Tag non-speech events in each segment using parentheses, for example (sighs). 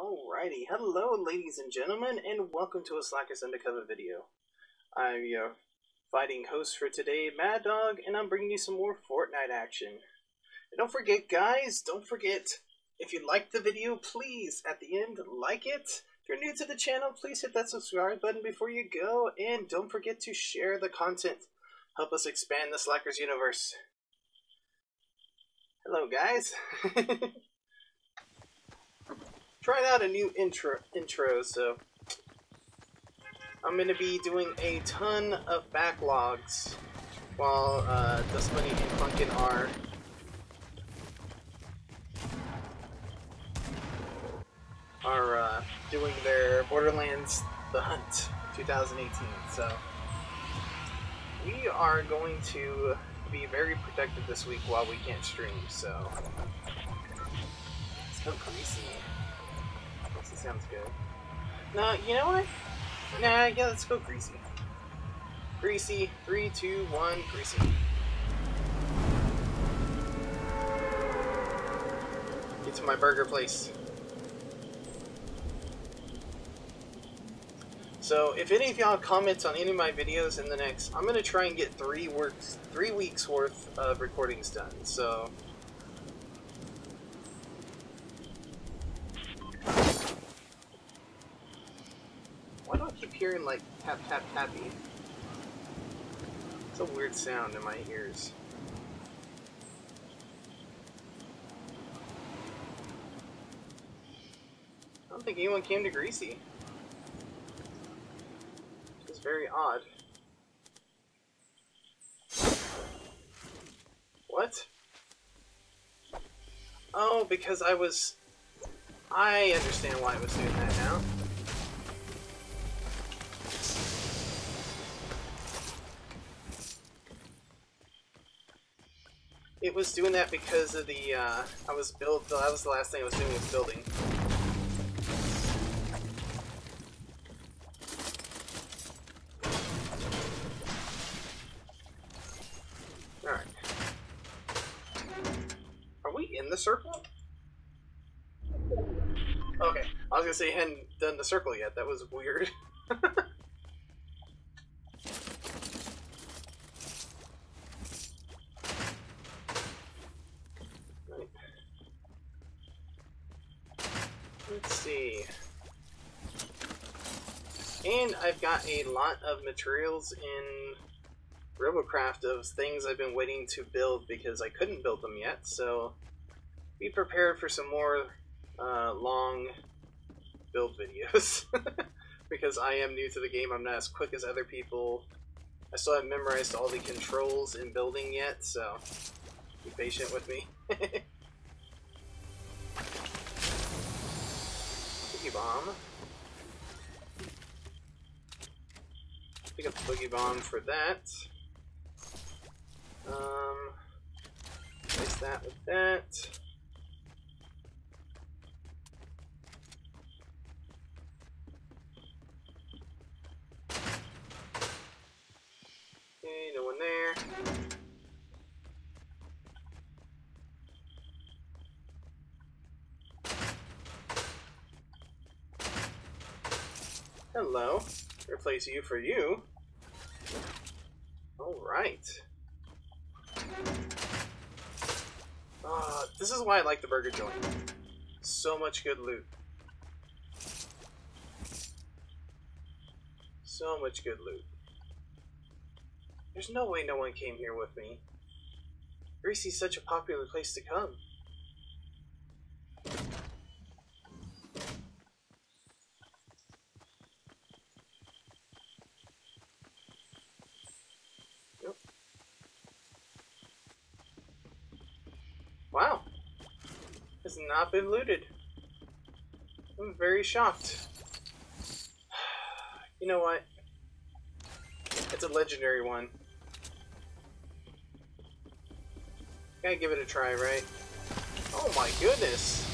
Alrighty, hello ladies and gentlemen, and welcome to a Slackers Undercover video. I'm your fighting host for today, Madog, and I'm bringing you some more Fortnite action. And don't forget guys, don't forget, if you liked the video, please, at the end, like it. If you're new to the channel, please hit that subscribe button before you go, and don't forget to share the content. Help us expand the Slackers universe. Hello guys. (laughs) trying out a new intro intro so I'm gonna be doing a ton of backlogs while uh, Dust Bunny and Funkin are are uh, doing their Borderlands The Hunt 2018 so we are going to be very productive this week while we can't stream so so greasy sounds good. No, you know what? Nah, yeah, let's go greasy. Greasy. Three, two, one, greasy. Get to my burger place. So, if any of y'all comments on any of my videos in the next, I'm gonna try and get three works, three weeks worth of recordings done. So, hearing like tap tap tappy. It's a weird sound in my ears. I don't think anyone came to Greasy. It's very odd. What? Oh, because I was... I understand why I was doing that now. It was doing that because of the, uh, I was build, that was the last thing I was doing was building. Alright. Are we in the circle? Okay, I was gonna say you hadn't done the circle yet, that was weird. (laughs) And I've a lot of materials in Robocraft of things I've been waiting to build because I couldn't build them yet, so be prepared for some more uh, long build videos. (laughs) because I am new to the game, I'm not as quick as other people. I still haven't memorized all the controls in building yet, so be patient with me. (laughs) Boogie Bomb. Pick up the Boogie Bomb for that. Um, place that with that. Okay, no one there. Hello. Replace you for you. Alright. Uh, this is why I like the burger joint. So much good loot. So much good loot. There's no way no one came here with me. Greasy's such a popular place to come. Wow. Has not been looted. I'm very shocked. You know what? It's a legendary one. Gotta give it a try, right? Oh my goodness!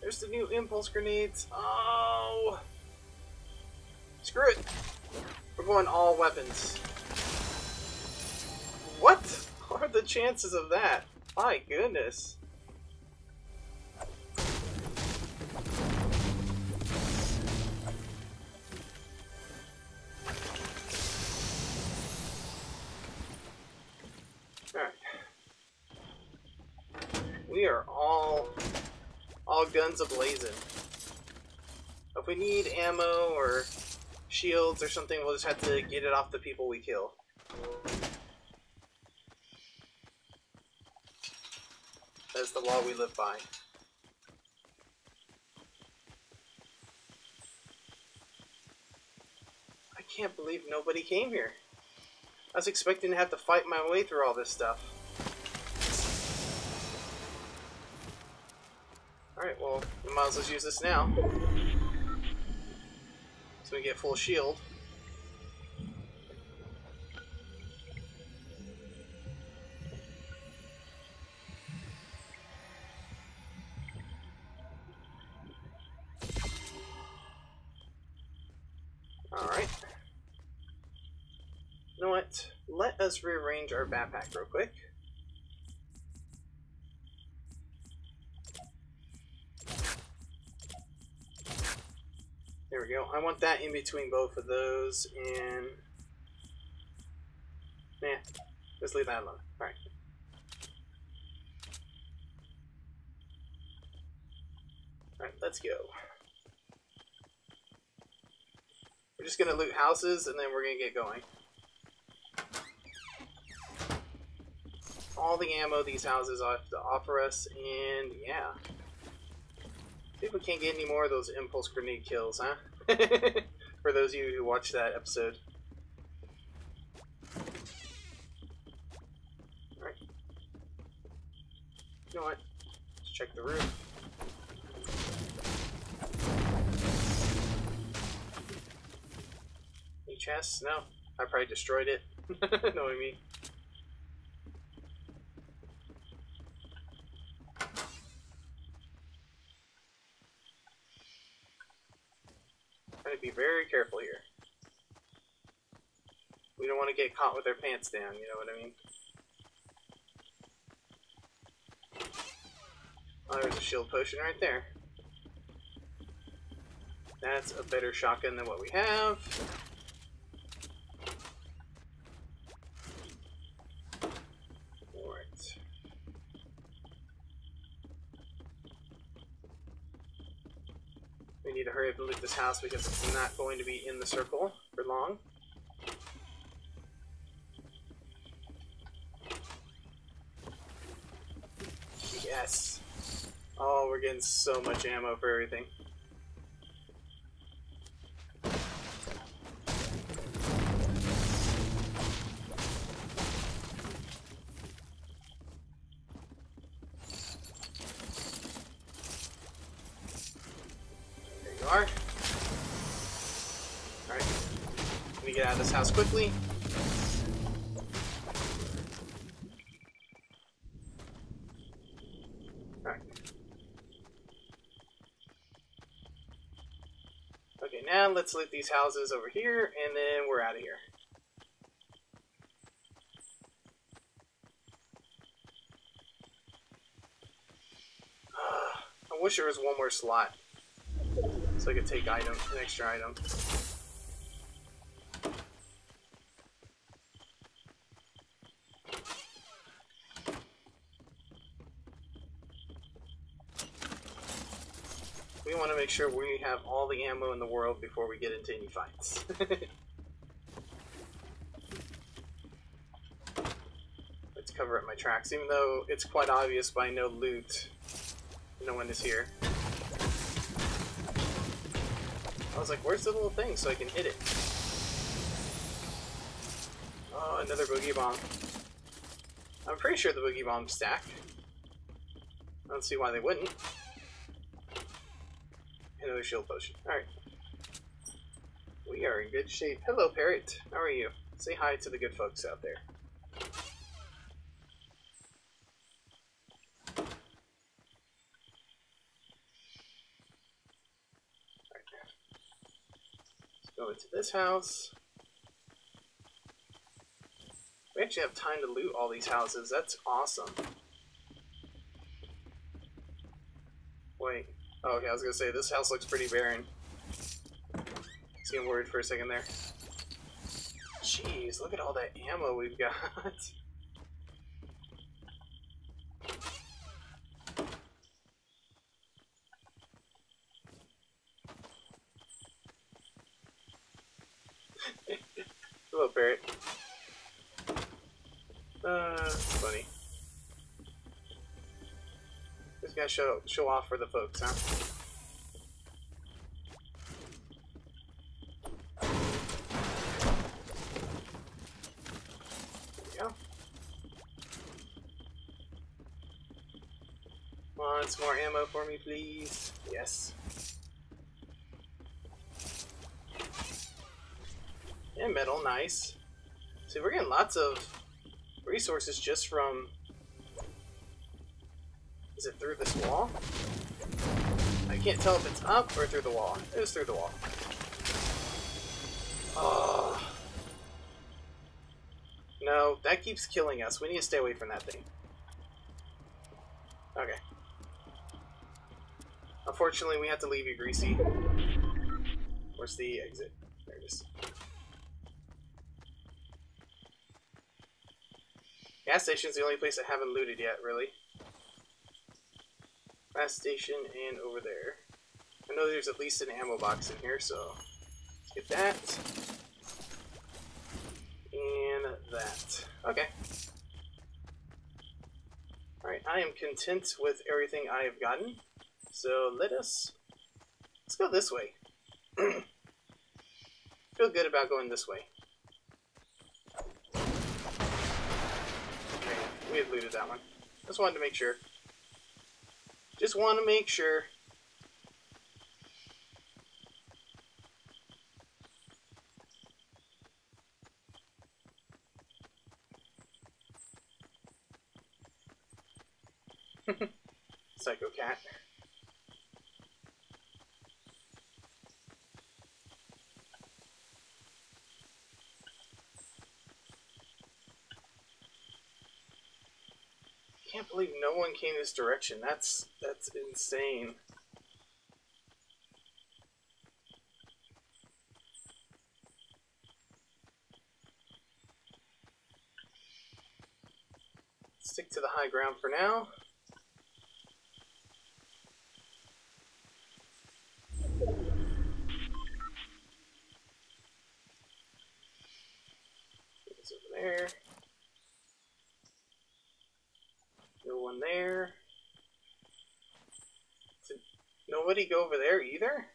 There's the new impulse grenades. Oh! Screw it! We're going all weapons. What the chances of that? My goodness. Alright. We are all all guns ablazing. If we need ammo or shields or something, we'll just have to get it off the people we kill. That's the law we live by. I can't believe nobody came here. I was expecting to have to fight my way through all this stuff. Alright, well, we might as well use this now. So we get full shield. Us rearrange our backpack real quick. There we go. I want that in between both of those, and... Nah, just leave that alone. Alright. Alright, let's go. We're just gonna loot houses, and then we're gonna get going. All the ammo these houses have to offer us, and yeah. See if we can't get any more of those impulse grenade kills, huh? (laughs) For those of you who watched that episode. Alright. You know what? Let's check the roof. Any chests? No. I probably destroyed it. (laughs) Knowing me. To be very careful here. We don't want to get caught with our pants down, you know what I mean? Oh, there's a shield potion right there. That's a better shotgun than what we have. Alright. We need to hurry up and loot this house because it's not going to be in the circle for long. Yes. Oh, we're getting so much ammo for everything. There you are. Me get out of this house quickly. Okay, now let's loot these houses over here, and then we're out of here. (sighs) I wish there was one more slot. So I could take item, an extra item. We want to make sure we have all the ammo in the world before we get into any fights. (laughs) Let's cover up my tracks, even though it's quite obvious by no loot. No one is here. I was like, where's the little thing so I can hit it? Oh, another boogie bomb. I'm pretty sure the boogie bombs stack. I don't see why they wouldn't. Another shield potion. Alright. We are in good shape. Hello, Parrot. How are you? Say hi to the good folks out there. Go into this house. We actually have time to loot all these houses. That's awesome. Oh, okay, I was gonna say, this house looks pretty barren. Just getting worried for a second there. Jeez, look at all that ammo we've got. (laughs) Hello, Barret. Uh, funny. Gotta show show off for the folks, huh? Go. Want some more ammo for me, please? Yes. And metal, nice. See, we're getting lots of resources just from... Is it through this wall? I can't tell if it's up or through the wall. It was through the wall. Oh. No, that keeps killing us. We need to stay away from that thing. Okay. Unfortunately, we have to leave you, Greasy. Where's the exit? There it is. Gas station's the only place I haven't looted yet, really. Gas station and over there. I know there's at least an ammo box in here, so get that. And that. Okay. Alright, I am content with everything I have gotten. So let us... Let's go this way. (clears throat) Feel good about going this way. Okay, we had looted that one. Just wanted to make sure. Just want to make sure. (laughs) Psycho cat. can't believe no one came this direction. That's that's insane. Stick to the high ground for now. It's over there. No one there. Did nobody go over there either?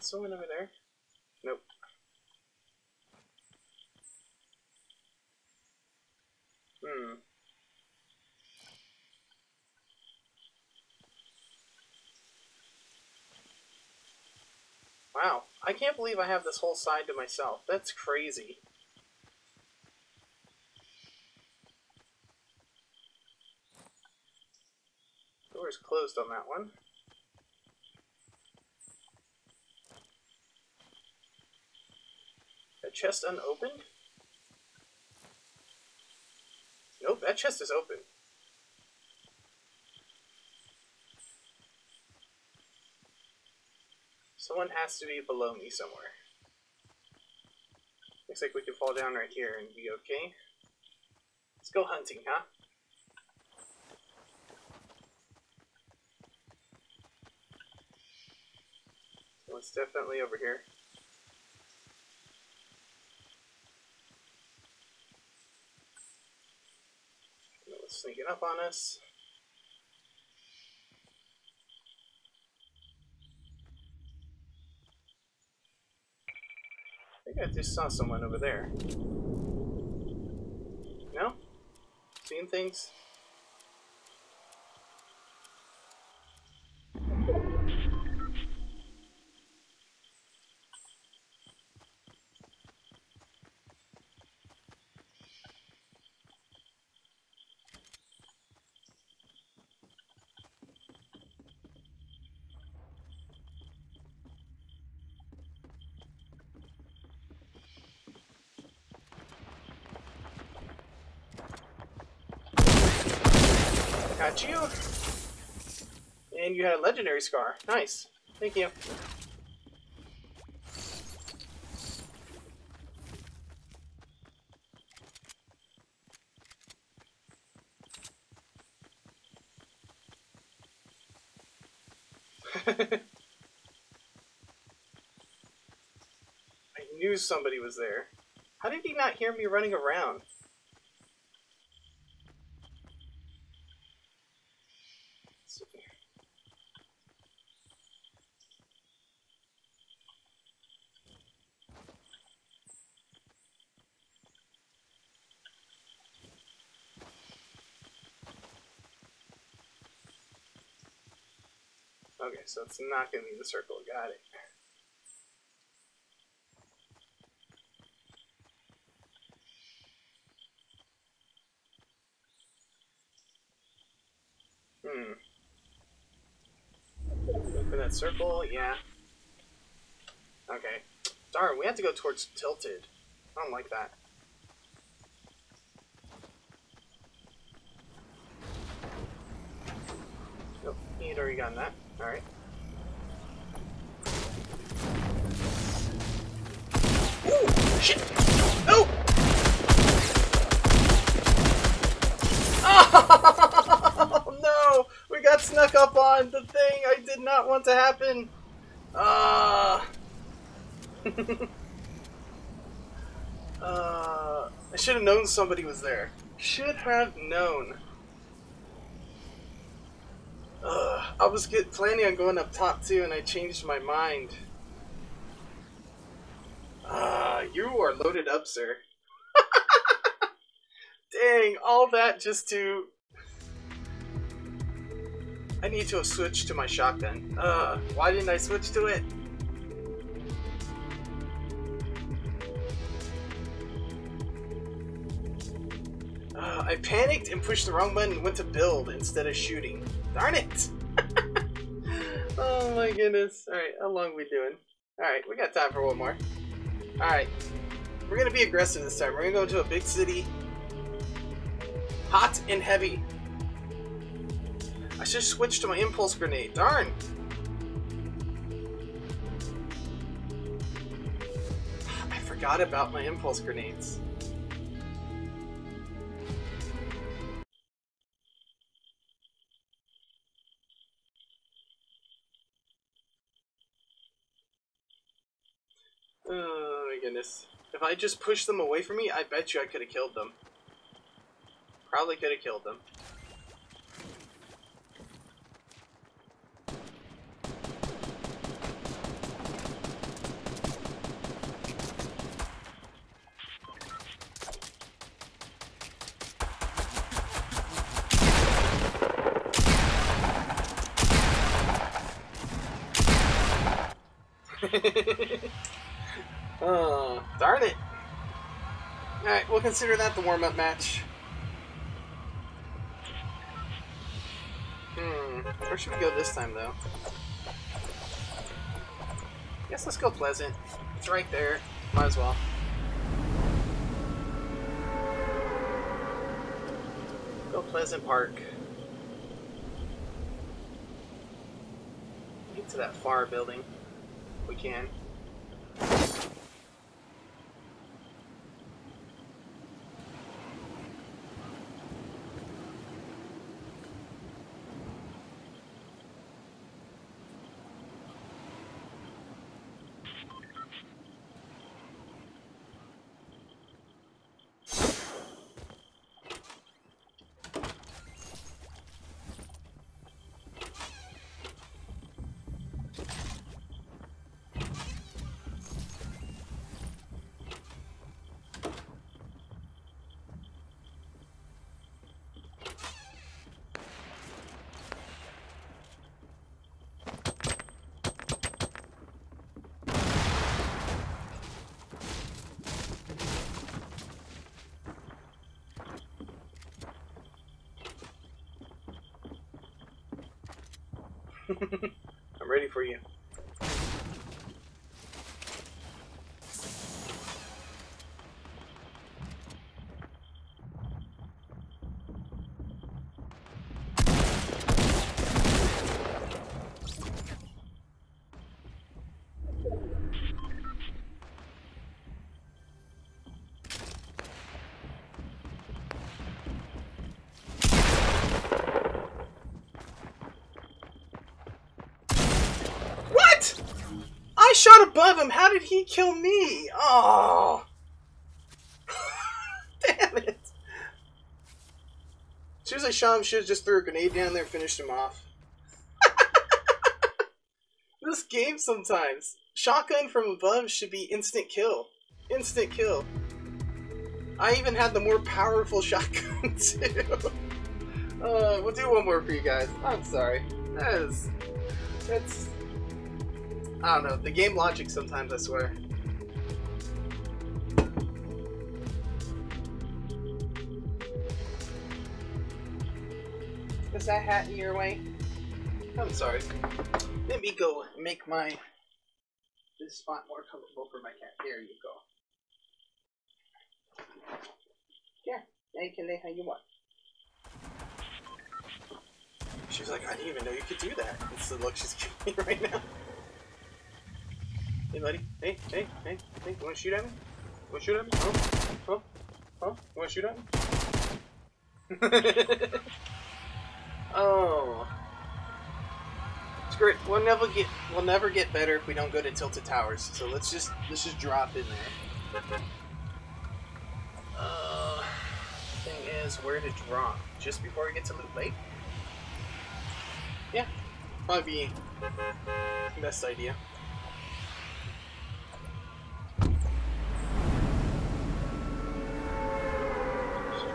Someone over there? Nope. Hmm. Wow, I can't believe I have this whole side to myself. That's crazy. Door's closed on that one. That chest unopened? Nope, that chest is open. Someone has to be below me somewhere. Looks like we can fall down right here and be okay. Let's go hunting, huh? So it's definitely over here. sneaking up on us. I just saw someone over there. No? Seeing things? got you. And you had a legendary scar. Nice. Thank you. (laughs) I knew somebody was there. How did he not hear me running around? Okay, so it's not going to be the circle. Got it. Hmm. Open that circle, yeah. Okay. Darn, we have to go towards Tilted. I don't like that. Nope, he'd already gotten that. Alright. Ooh! Shit! Oh! Oh (laughs) no! We got snuck up on the thing I did not want to happen! Ah! Uh... (laughs) uh, I should have known somebody was there. Should have known. Uh, I was get, planning on going up top too, and I changed my mind. Uh, you are loaded up, sir. (laughs) Dang, all that just to... I need to switch to my shotgun. Uh, why didn't I switch to it? Uh, I panicked and pushed the wrong button and went to build instead of shooting. Darn it! (laughs) oh my goodness. Alright, how long we doing? Alright, we got time for one more. Alright. We're gonna be aggressive this time. We're gonna go to a big city. Hot and heavy. I should switch to my impulse grenade. Darn! I forgot about my impulse grenades. Goodness. If I just pushed them away from me, I bet you I could have killed them. Probably could have killed them. (laughs) darn it. Alright, we'll consider that the warm-up match. Hmm, where should we go this time, though? Guess let's go Pleasant. It's right there. Might as well. Go Pleasant Park. Get to that far building. We can. I'm ready for you. shot above him. How did he kill me? Oh. (laughs) Damn it. As soon as I shot him, should have just threw a grenade down there finished him off. (laughs) this game sometimes. Shotgun from above should be instant kill. Instant kill. I even had the more powerful (laughs) shotgun too. Uh, we'll do one more for you guys. I'm sorry. That is... That's... I don't know. The game logic sometimes, I swear. Is that hat in your way? I'm sorry. Let me go make my this spot more comfortable for my cat. There you go. Yeah, now you can lay how you want. She's like, I didn't even know you could do that. It's the look she's giving me (laughs) right now. Hey, buddy. Hey, hey, hey, hey. You wanna shoot at me? You wanna shoot at me? Huh? Huh? Huh? You wanna shoot at me? (laughs) oh. It's great. We'll never get we'll never get better if we don't go to Tilted Towers. So let's just let's just drop in there. Uh, thing is, where to drop? Just before we get to Loot Lake? Yeah, probably be best idea.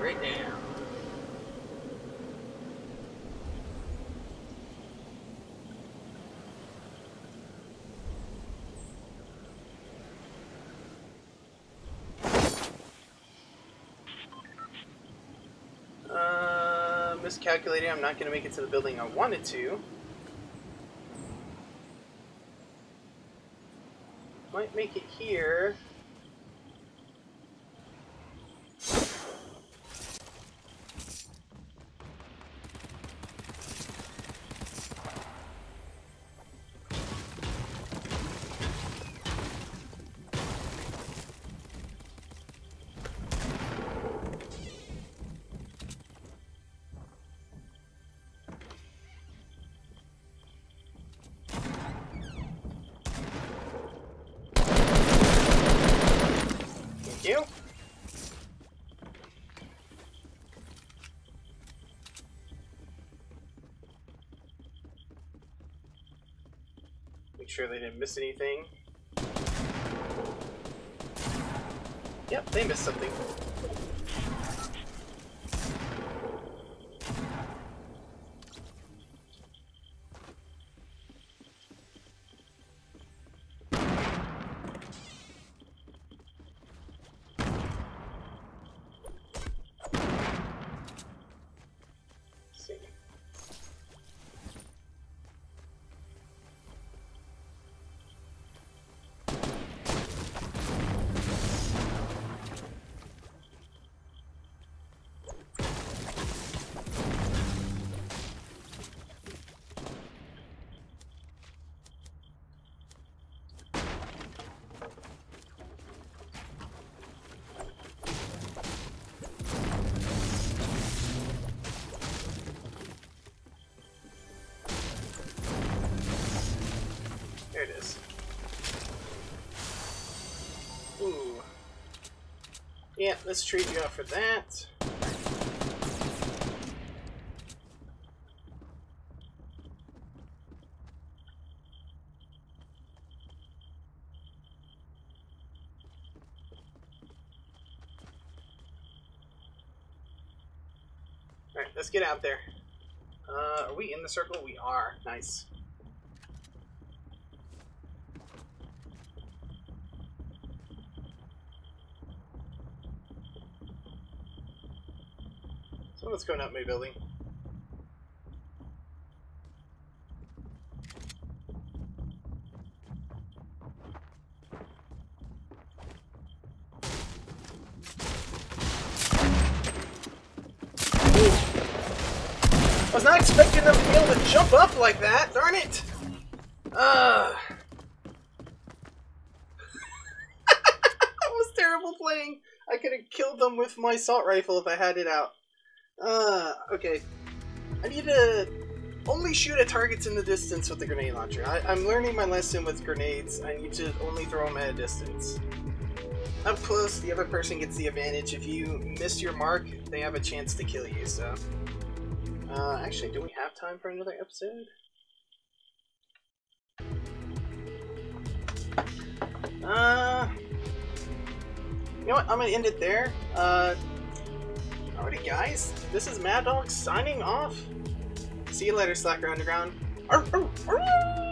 Straight down. I'm not going to make it to the building I wanted to. Might make it here. Sure they didn't miss anything. Yep, they missed something. Yeah, let's trade you out for that. Alright, let's get out there. Uh, are we in the circle? We are. Nice. Someone's going up my building. I was not expecting them to be able to jump up like that, darn it! Uh. (laughs) that was terrible playing. I could have killed them with my assault rifle if I had it out. Uh, okay. I need to only shoot at targets in the distance with the grenade launcher. I, I'm learning my lesson with grenades. I need to only throw them at a distance. Up close, the other person gets the advantage. If you miss your mark, they have a chance to kill you, so... Uh, actually, do we have time for another episode? Uh... You know what, I'm gonna end it there. Uh... Alrighty guys, this is Madog signing off. See you later, Slacker Underground. Arr, arr!